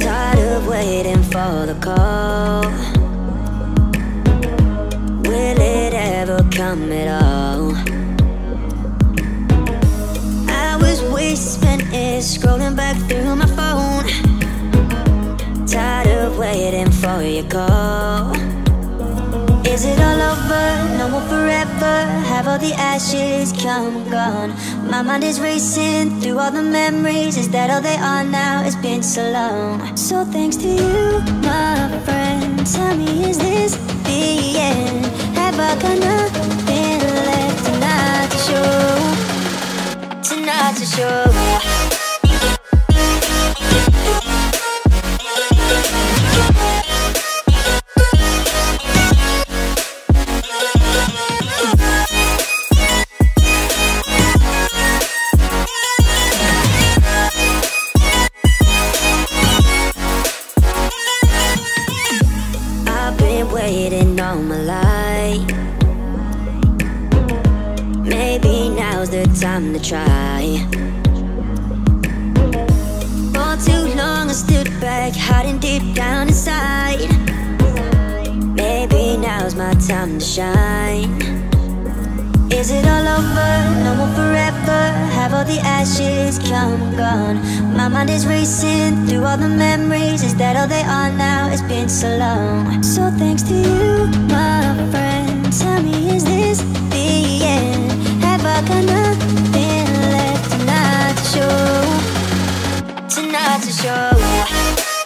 Tired of waiting for the call. Will it ever come at all? I was whispering scrolling back through my phone. Tired of waiting for your call. Is it all over, no more forever. Have all the ashes come gone? My mind is racing through all the memories. Is that all they are now? It's been so long. So thanks to you, my friend. Tell me, is this the end? Have I got nothing left? Tonight to show? Tonight to show Maybe now's the time to try. For too long I stood back, hiding deep down inside. Maybe now's my time to shine. Is it all over? No more forever. Have all the ashes come gone? My mind is racing through all the memories. Is that all they are now? It's been so long. So thanks to Been left tonight's show. Tonight's show.